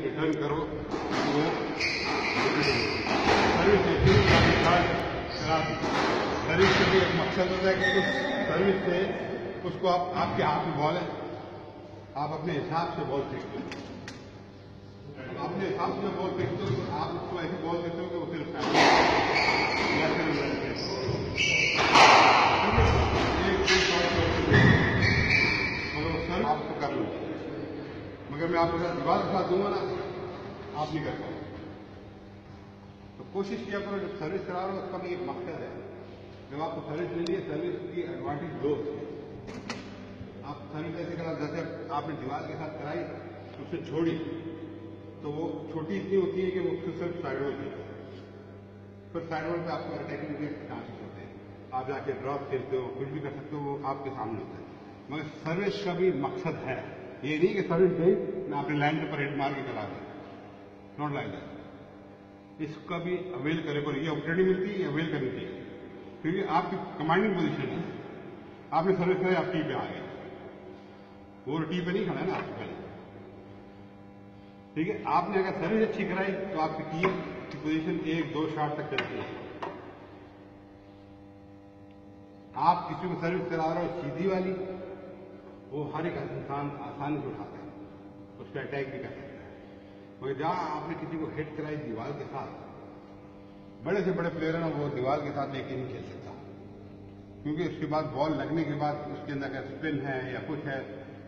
Return करो, वो service service का भी एक मकसद होता है कि उस सर्विस से उसको आप, आपके हाथ में बॉल है। आप अपने हिसाब से बॉल फेंकते हो अपने हिसाब से बॉल फेंकते हो तो आप उसको ऐसी बॉल देते हो कि वो मैं आपको दीवार के साथ दूँगा ना, आप नहीं कर पाओ तो कोशिश किया करो, जब सर्विस करा रहे हो उसका भी एक मकसद है। जब आपको सर्विस मिली है सर्विस की एडवांटेज दो आप सर्विस ऐसे करा, जैसे आपने दीवार के साथ कराई, उससे छोड़ी तो वो छोटी इतनी होती है कि वो उससे सिर्फ़ साइड होती है। फिर साइड पे आपको अटैकिंग के चांसेस होते हैं। आप जाके ड्रॉप खेलते हो, कुछ भी कर सकते हो, वो आपके सामने होता है। मगर सर्विस का भी मकसद है। ये नहीं कि सर्विस गई मैं अपने लैंड पर हेड मार के चला गया नॉट लाइक दैट इसका भी अवेल करे पर ये अपॉर्चुनिटी मिलती है अवेल करनी चाहिए। क्योंकि आपकी कमांडिंग पोजिशन है। आपने सर्विस कराई आप टी पे आ गए। वो टी पे नहीं खड़ा है ना आपके पहले। ठीक है, आपने अगर सर्विस अच्छी कराई तो आपकी टीम की पोजीशन एक, दो शॉट तक चलती है। आप किसी को सर्विस करा रहे हो, सीधी वाली, वो हर एक इंसान आसानी से उठाता है। उस पर अटैक भी कर सकता है मगर जहाँ आपने किसी को हिट कराई दीवार के साथ। बड़े से बड़े प्लेयर हैं, वो दीवार के साथ लेके नहीं खेल सकता। क्योंकि उसके बाद बॉल लगने के बाद उसके अंदर अगर स्पिन है या कुछ है,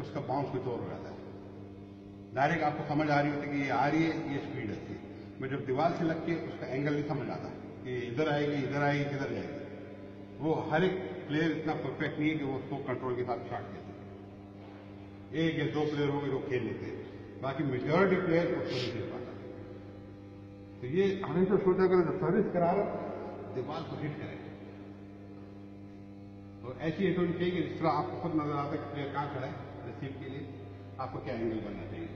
उसका बाउंस कुछ और हो जाता है। डायरेक्ट आपको समझ आ रही होती है कि ये आ रही है, ये स्पीड है मैं जब दीवार से लग के उसका एंगल नहीं समझ आता, कि इधर आएगी इधर आएगी, किधर जाएगी। वो हर एक प्लेयर इतना परफेक्ट नहीं है कि वो उसको कंट्रोल के साथ शॉट खेलते एक या दो प्लेयर हो गए वो खेल लेते हैं। बाकी मेजोरिटी प्लेयर उसको नहीं खेल पाता। तो ये हमेशा सोचा करो जब सर्विस करा रहा दीवार को हिट करें। तो ऐसी हिट होनी चाहिए जिस तरह आपको खुद नज़र आता है कि प्लेयर कहाँ खड़ा है रिसीव के लिए आपको क्या एंगल बनना चाहिए।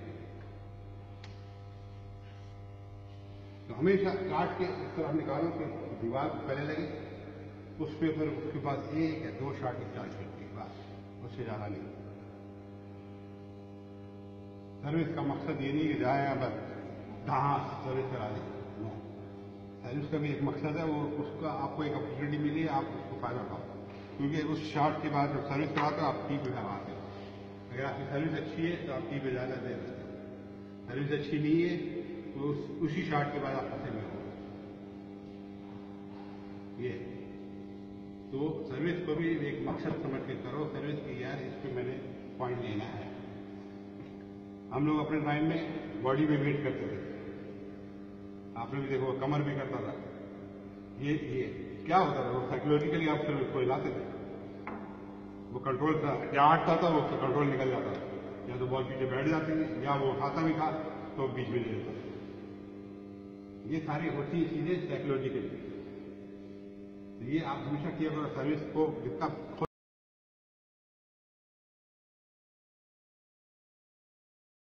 तो हमेशा काट के इस तरह निकालो कि दीवार पहले लगे, उस पर फिर उसके बाद एक या दो शॉट की चार्ज करती है बस उससे ज़्यादा नहीं। सर्विस का मकसद ये नहीं कि जाए यहाँ पर कहाँ सर्विस करा दें। सर्विस का भी एक मकसद है वो उसका आपको एक अपॉर्चुनिटी मिली आप उसको फ़ायदा उठाओ। क्योंकि उस शॉट के बाद जब सर्विस कराते हो आप टी पे करवाते हो। अगर आपकी सर्विस अच्छी है तो आप टी पे ज़्यादा दे सर्विस अच्छी नहीं है तो उस, उसी शॉट के बाद आप फंसे में हो ये। तो सर्विस को भी एक मकसद समझ के करो। सर्विस की यार इस पर मैंने पॉइंट लेना है। हम लोग अपने टाइम में बॉडी में वेट करते थे। आपने भी देखो कमर भी करता था। ये ये, क्या होता था? वो साइकोलॉजिकली आप सर्विस को हिलाते थे। वो कंट्रोल था, या आटता था वो कंट्रोल निकल जाता था। या तो बॉल पीछे बैठ जाती थी, या वो उठाता भी था तो बीच में ले लेता ये सारी होती चीज़ें साइकोलॉजिकली ये आप हमेशा किया सर्विस को जितना